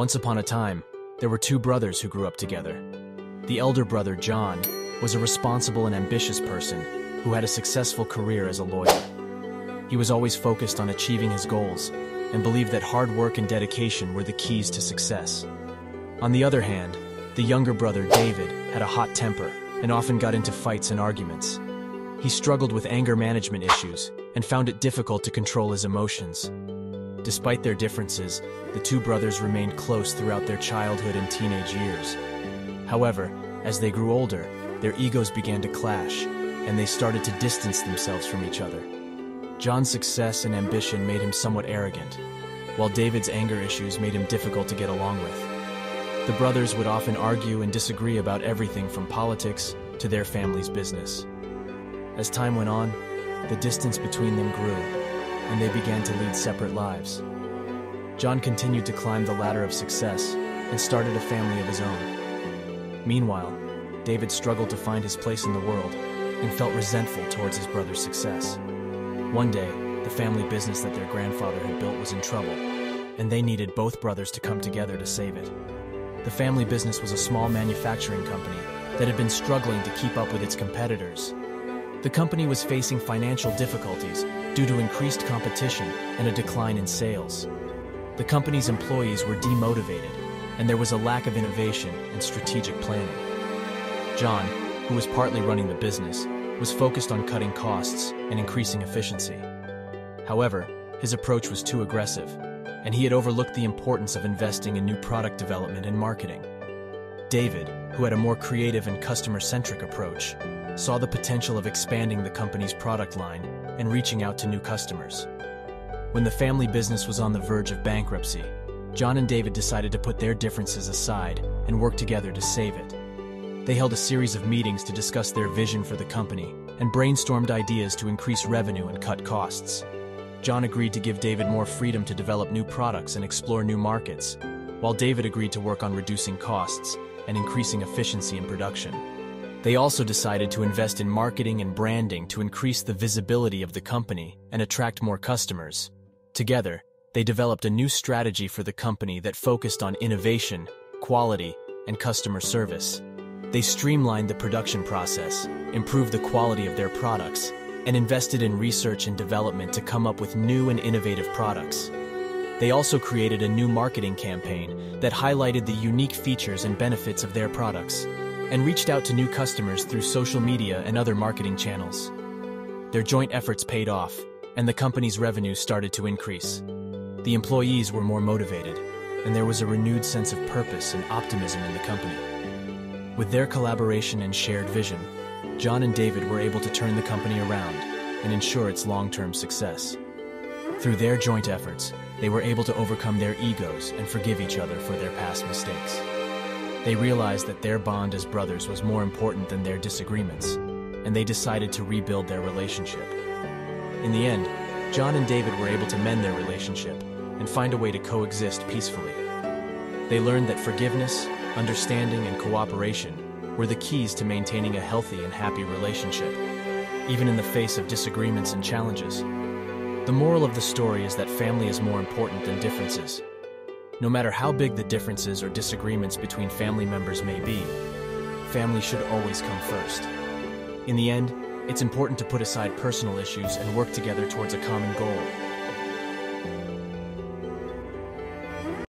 Once upon a time, there were two brothers who grew up together. The elder brother, John, was a responsible and ambitious person who had a successful career as a lawyer. He was always focused on achieving his goals and believed that hard work and dedication were the keys to success. On the other hand, the younger brother, David, had a hot temper and often got into fights and arguments. He struggled with anger management issues and found it difficult to control his emotions. Despite their differences, the two brothers remained close throughout their childhood and teenage years. However, as they grew older, their egos began to clash, and they started to distance themselves from each other. John's success and ambition made him somewhat arrogant, while David's anger issues made him difficult to get along with. The brothers would often argue and disagree about everything from politics to their family's business. As time went on, the distance between them grew, and they began to lead separate lives. John continued to climb the ladder of success and started a family of his own. Meanwhile, David struggled to find his place in the world and felt resentful towards his brother's success. One day, the family business that their grandfather had built was in trouble, and they needed both brothers to come together to save it. The family business was a small manufacturing company that had been struggling to keep up with its competitors. The company was facing financial difficulties due to increased competition and a decline in sales. The company's employees were demotivated, and there was a lack of innovation and strategic planning. John, who was partly running the business, was focused on cutting costs and increasing efficiency. However, his approach was too aggressive, and he had overlooked the importance of investing in new product development and marketing. David, who had a more creative and customer-centric approach, saw the potential of expanding the company's product line and reaching out to new customers. When the family business was on the verge of bankruptcy, John and David decided to put their differences aside and work together to save it. They held a series of meetings to discuss their vision for the company and brainstormed ideas to increase revenue and cut costs. John agreed to give David more freedom to develop new products and explore new markets, while David agreed to work on reducing costs and increasing efficiency in production. They also decided to invest in marketing and branding to increase the visibility of the company and attract more customers. Together, they developed a new strategy for the company that focused on innovation, quality, and customer service. They streamlined the production process, improved the quality of their products, and invested in research and development to come up with new and innovative products. They also created a new marketing campaign that highlighted the unique features and benefits of their products, and reached out to new customers through social media and other marketing channels. Their joint efforts paid off, and the company's revenue started to increase. The employees were more motivated, and there was a renewed sense of purpose and optimism in the company. With their collaboration and shared vision, John and David were able to turn the company around and ensure its long-term success. Through their joint efforts, they were able to overcome their egos and forgive each other for their past mistakes. They realized that their bond as brothers was more important than their disagreements, and they decided to rebuild their relationship. In the end, John and David were able to mend their relationship and find a way to coexist peacefully. They learned that forgiveness, understanding, and cooperation were the keys to maintaining a healthy and happy relationship, even in the face of disagreements and challenges. The moral of the story is that family is more important than differences. No matter how big the differences or disagreements between family members may be, family should always come first. In the end, it's important to put aside personal issues and work together towards a common goal,